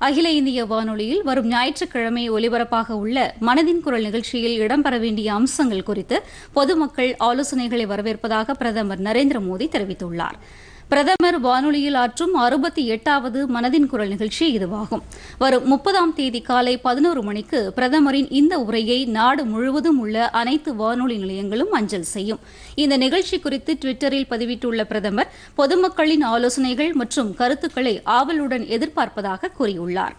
அகில இந்திய வானொலியில் வரும் ஞாயிற்றுக்கிழமை ஒலிபரப்பாக உள்ள மனதின் குரல் நிகழ்ச்சியில் இடம்பெற வேண்டிய அம்சங்கள் குறித்து பொதுமக்கள் ஆலோசனைகளை வரவேற்பதாக பிரதமர் நரேந்திர மோடி தெரிவித்துள்ளார். பிரதமர் வானொலியில் ஆற்றும் அறுபத்தி எட்டாவது மனதின் குரல் நிகழ்ச்சி இதுவாகும். வரும் முப்பதாம் தேதி காலை பதினோரு மணிக்கு பிரதமரின் இந்த உரையை நாடு முழுவதும் உள்ள அனைத்து வானொலி நிலையங்களும் அஞ்சல் செய்யும். இந்த நிகழ்ச்சி குறித்து டுவிட்டரில் பதிவிட்டுள்ள பிரதமர் பொதுமக்களின் ஆலோசனைகள் மற்றும் கருத்துக்களை ஆவலுடன் எதிர்பார்ப்பதாக கூறியுள்ளார்.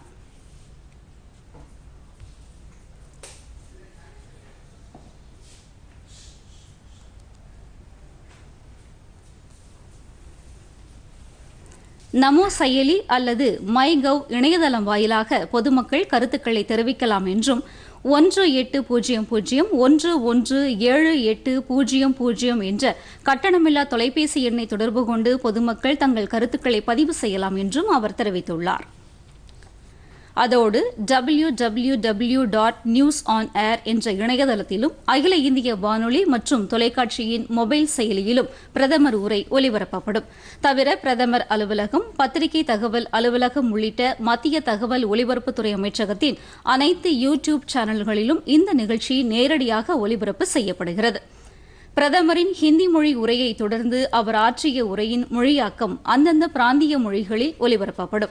நமோ செயலி அல்லது மை கவ் இணையதளம் வாயிலாக பொதுமக்கள் கருத்துக்களை தெரிவிக்கலாம் என்றும் ஒன்று எட்டு பூஜ்ஜியம் பூஜ்ஜியம் ஒன்று ஒன்று ஏழு எட்டு பூஜ்ஜியம் பூஜ்ஜியம் என்ற கட்டணமில்லா தொலைபேசி எண்ணை தொடர்பு கொண்டு பொதுமக்கள் தங்கள் கருத்துக்களை பதிவு செய்யலாம் என்றும் அவர் தெரிவித்துள்ளார். அதோடு W W W dot news on air என்ற இணையதளத்திலும் அகில இந்திய வானொலி மற்றும் தொலைக்காட்சியின் மொபைல் செயலியிலும் பிரதமர் உரை ஒலிபரப்பப்படும். தவிர பிரதமர் அலுவலகம் பத்திரிகை தகவல் அலுவலகம் உள்ளிட்ட மத்திய தகவல் ஒலிபரப்புத்துறை அமைச்சகத்தின் அனைத்து யூ டியூப் சேனல்களிலும் இந்த நிகழ்ச்சி நேரடியாக ஒலிபரப்பு செய்யப்படுகிறது. பிரதமரின் ஹிந்தி மொழி உரையை தொடர்ந்து அவர் ஆற்றிய உரையின் மொழியாக்கம் அந்தந்த பிராந்திய மொழிகளில் ஒலிபரப்பப்படும்.